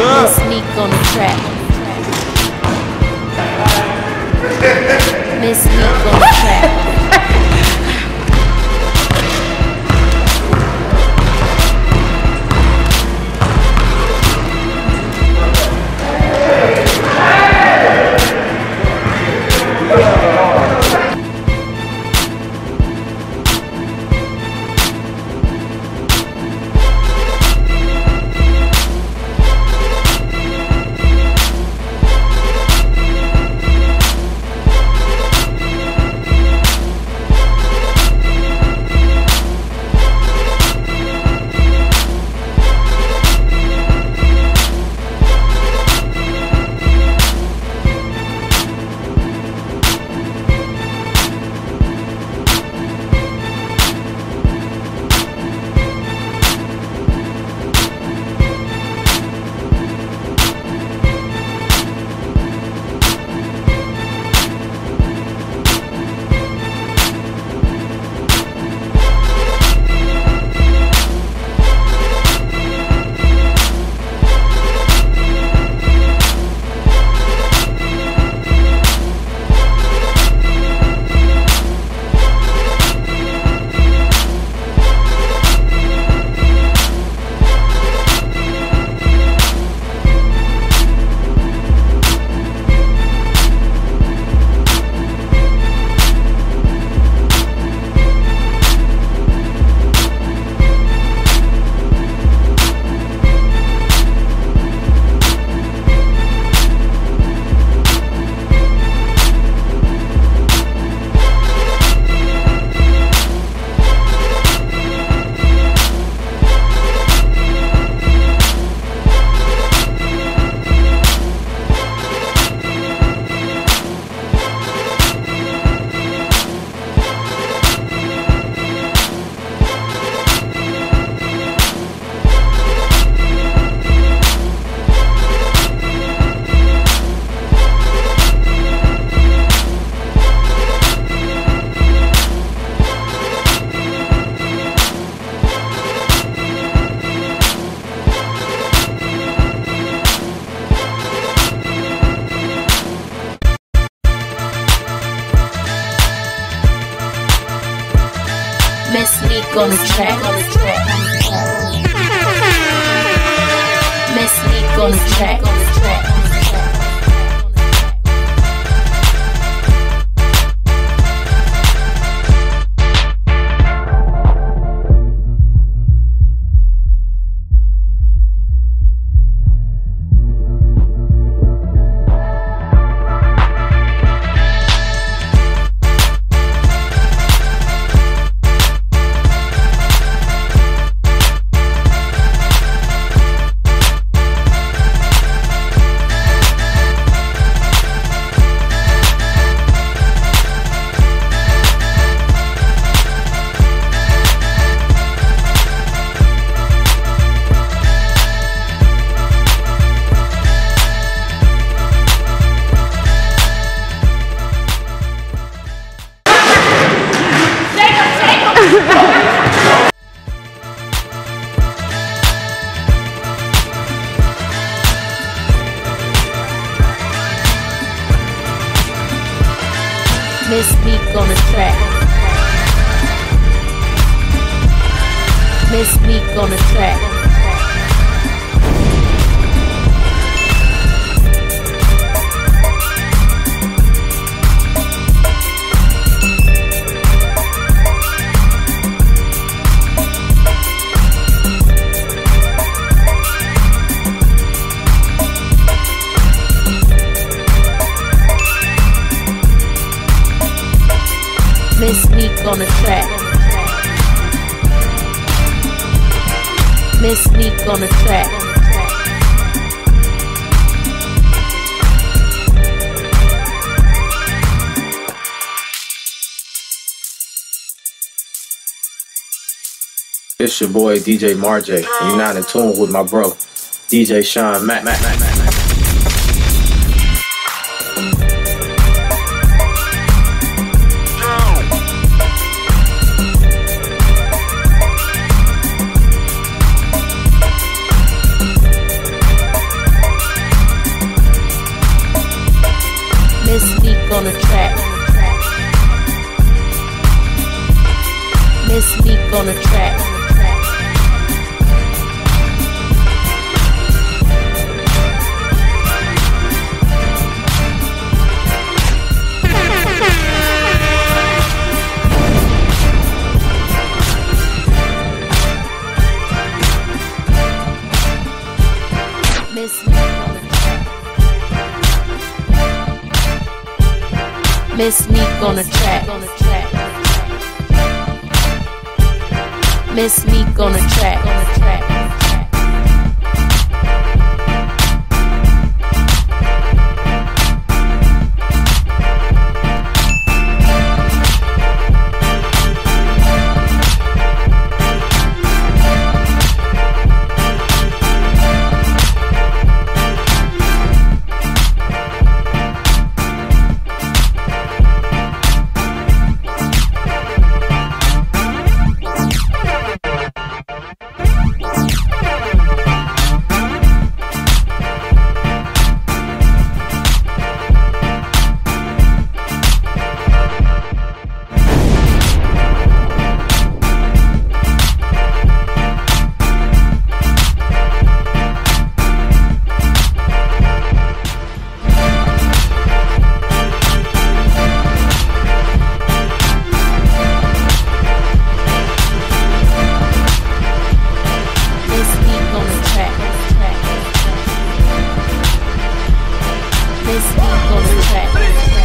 Miss Meek on the track. Miss Meek on the track. Miss Meek on the track. Miss Meek on the track. Track. Miss Meek on the track. Miss Meek on the track. Miss Meek on the track. It's your boy DJ Marjay, and you're not in tune with my bro, DJ Sean Mac. Mac, Mac, Mac, Mac. Miss Meek on the track. Miss Meek on the track. Miss Meek on the track. Miss Meek on the track. This Eagles Track.